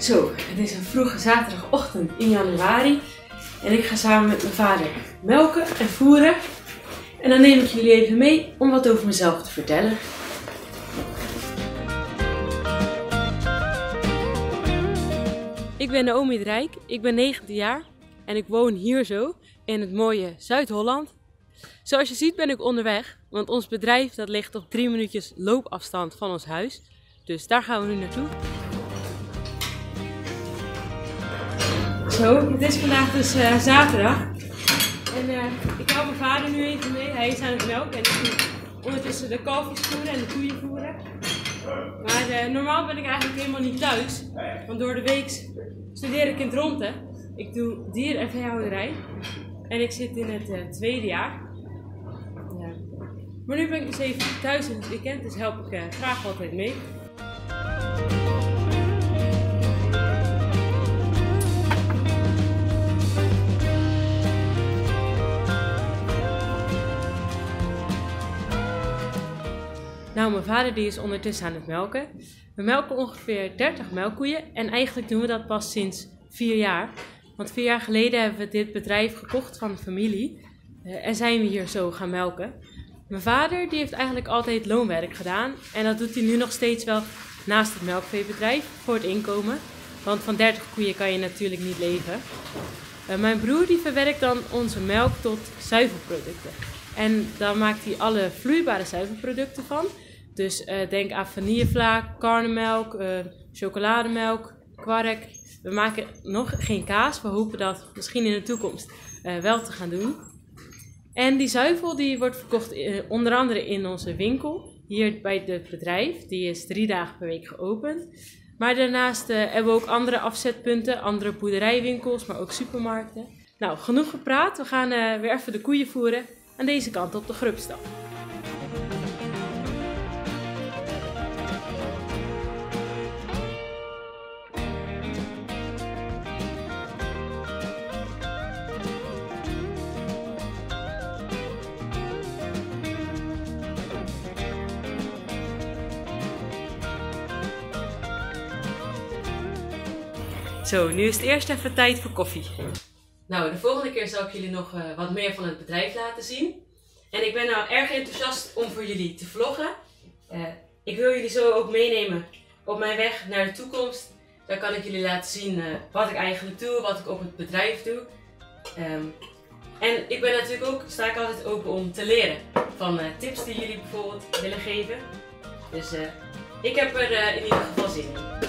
Zo, het is een vroege zaterdagochtend in januari en ik ga samen met mijn vader melken en voeren. En dan neem ik jullie even mee om wat over mezelf te vertellen. Ik ben Naomi Rijk, ik ben 19 jaar en ik woon hier zo in het mooie Zuid-Holland. Zoals je ziet ben ik onderweg, want ons bedrijf dat ligt op drie minuutjes loopafstand van ons huis. Dus daar gaan we nu naartoe. Zo, het is vandaag dus uh, zaterdag. En uh, ik hou mijn vader nu even mee. Hij is aan het melken en ik ondertussen de kalfjes voeren en de koeien voeren. Maar uh, normaal ben ik eigenlijk helemaal niet thuis. Want door de week studeer ik in Dronten. Ik doe dier- en veehouderij. En ik zit in het tweede jaar. Ja. Maar nu ben ik dus even thuis in het weekend, dus help ik graag altijd mee. Nou, mijn vader die is ondertussen aan het melken. We melken ongeveer 30 melkkoeien en eigenlijk doen we dat pas sinds vier jaar. Want vier jaar geleden hebben we dit bedrijf gekocht van de familie uh, en zijn we hier zo gaan melken. Mijn vader die heeft eigenlijk altijd loonwerk gedaan en dat doet hij nu nog steeds wel naast het melkveebedrijf voor het inkomen. Want van 30 koeien kan je natuurlijk niet leven. Uh, mijn broer die verwerkt dan onze melk tot zuivelproducten. En dan maakt hij alle vloeibare zuivelproducten van. Dus uh, denk aan vanillevla, karnemelk, uh, chocolademelk, kwark. We maken nog geen kaas. We hopen dat misschien in de toekomst uh, wel te gaan doen. En die zuivel die wordt verkocht onder andere in onze winkel. Hier bij het bedrijf. Die is drie dagen per week geopend. Maar daarnaast hebben we ook andere afzetpunten. Andere boerderijwinkels, maar ook supermarkten. Nou, genoeg gepraat. We gaan weer even de koeien voeren. Aan deze kant op de grubstal. Zo, nu is het eerst even tijd voor koffie. Nou, de volgende keer zal ik jullie nog uh, wat meer van het bedrijf laten zien. En ik ben nou erg enthousiast om voor jullie te vloggen. Uh, ik wil jullie zo ook meenemen op mijn weg naar de toekomst. Daar kan ik jullie laten zien uh, wat ik eigenlijk doe, wat ik op het bedrijf doe. Um, en ik ben natuurlijk ook, sta ik altijd open om te leren van tips die jullie bijvoorbeeld willen geven. Dus ik heb er in ieder geval zin in.